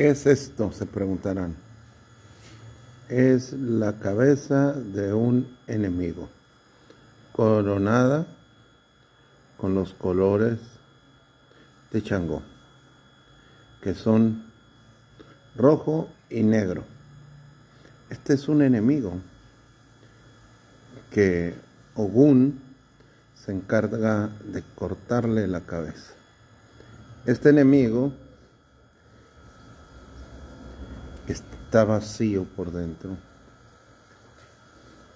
¿Qué es esto? Se preguntarán. Es la cabeza de un enemigo, coronada con los colores de Changó, que son rojo y negro. Este es un enemigo que Ogún se encarga de cortarle la cabeza. Este enemigo está vacío por dentro.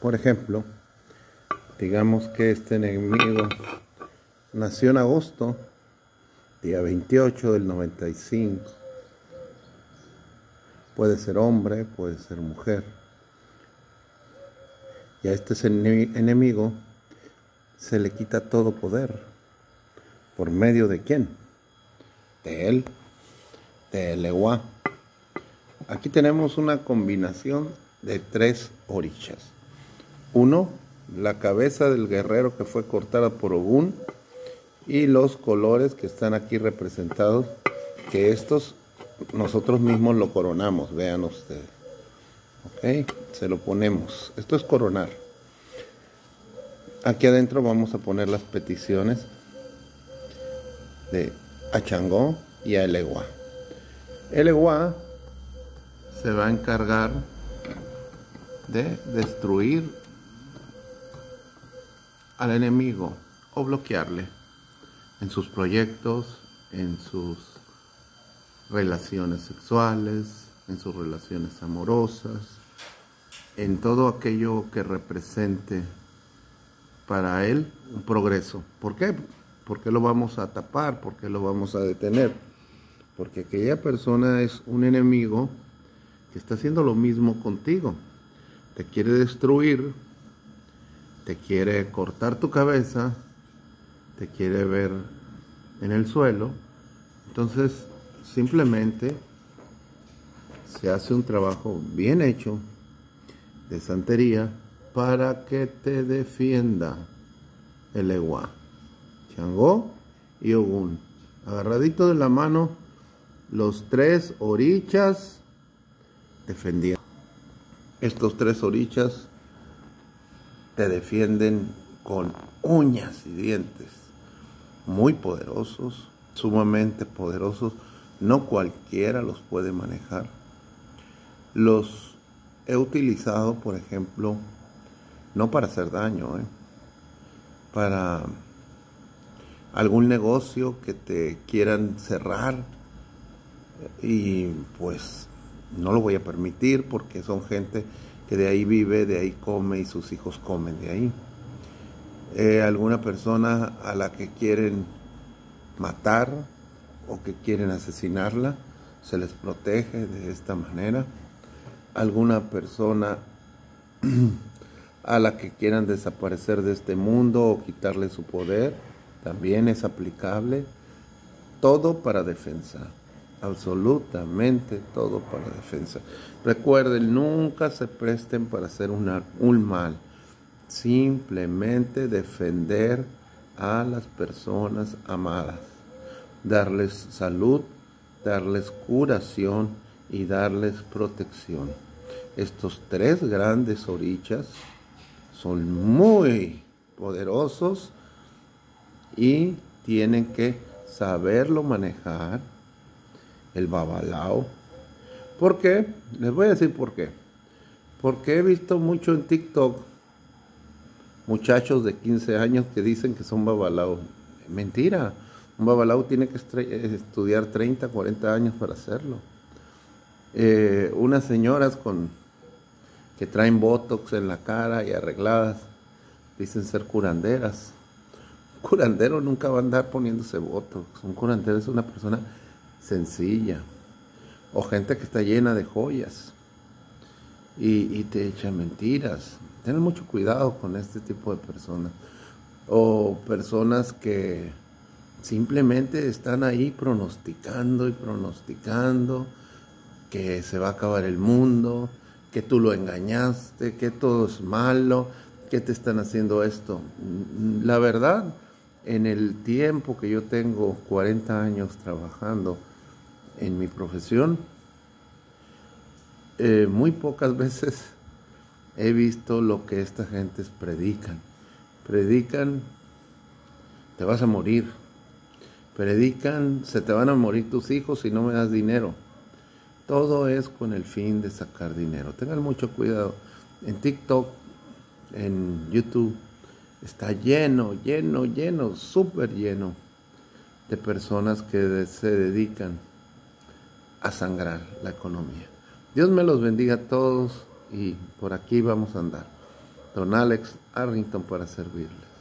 Por ejemplo, digamos que este enemigo nació en agosto, día 28 del 95. Puede ser hombre, puede ser mujer. Y a este enemigo se le quita todo poder. ¿Por medio de quién? De él, de Eleguá. Aquí tenemos una combinación de tres orichas. Uno, la cabeza del guerrero que fue cortada por Ogún y los colores que están aquí representados, que estos nosotros mismos lo coronamos, vean ustedes. Ok, se lo ponemos. Esto es coronar. Aquí adentro vamos a poner las peticiones de Achangó y a Eleguá. Eleguá se va a encargar de destruir al enemigo o bloquearle en sus proyectos, en sus relaciones sexuales, en sus relaciones amorosas, en todo aquello que represente para él un progreso. ¿Por qué? Porque lo vamos a tapar, porque lo vamos a detener. Porque aquella persona es un enemigo que está haciendo lo mismo contigo. Te quiere destruir, te quiere cortar tu cabeza, te quiere ver en el suelo. Entonces, simplemente se hace un trabajo bien hecho de santería para que te defienda el Ewa, Changó y Ogún. Agarradito de la mano, los tres orichas defendían. Estos tres orichas te defienden con uñas y dientes, muy poderosos, sumamente poderosos, no cualquiera los puede manejar. Los he utilizado, por ejemplo, no para hacer daño, ¿eh? para algún negocio que te quieran cerrar y pues no lo voy a permitir porque son gente que de ahí vive, de ahí come y sus hijos comen de ahí. Eh, alguna persona a la que quieren matar o que quieren asesinarla, se les protege de esta manera. Alguna persona a la que quieran desaparecer de este mundo o quitarle su poder, también es aplicable. Todo para defensa, absolutamente todo para defensa. Recuerden, nunca se presten para hacer un mal, simplemente defender a las personas amadas, darles salud, darles curación y darles protección. Estos tres grandes orichas son muy poderosos y tienen que saberlo manejar el babalao. ¿Por qué? Les voy a decir por qué. Porque he visto mucho en TikTok muchachos de 15 años que dicen que son babalao. Mentira. Un babalao tiene que estudiar 30, 40 años para hacerlo. Eh, unas señoras con que traen botox en la cara y arregladas, dicen ser curanderas. Un curandero nunca va a andar poniéndose botox. Un curandero es una persona sencilla. O gente que está llena de joyas y, y te echa mentiras. Ten mucho cuidado con este tipo de personas. O personas que simplemente están ahí pronosticando y pronosticando que se va a acabar el mundo, que tú lo engañaste, que todo es malo, que te están haciendo esto. La verdad, en el tiempo que yo tengo 40 años trabajando en mi profesión, eh, muy pocas veces he visto lo que estas gentes predican. Predican, te vas a morir. Predican, se te van a morir tus hijos si no me das dinero. Todo es con el fin de sacar dinero. Tengan mucho cuidado. En TikTok, en YouTube, está lleno, lleno, lleno, súper lleno de personas que se dedican a sangrar la economía. Dios me los bendiga a todos y por aquí vamos a andar. Don Alex Arrington para servirles.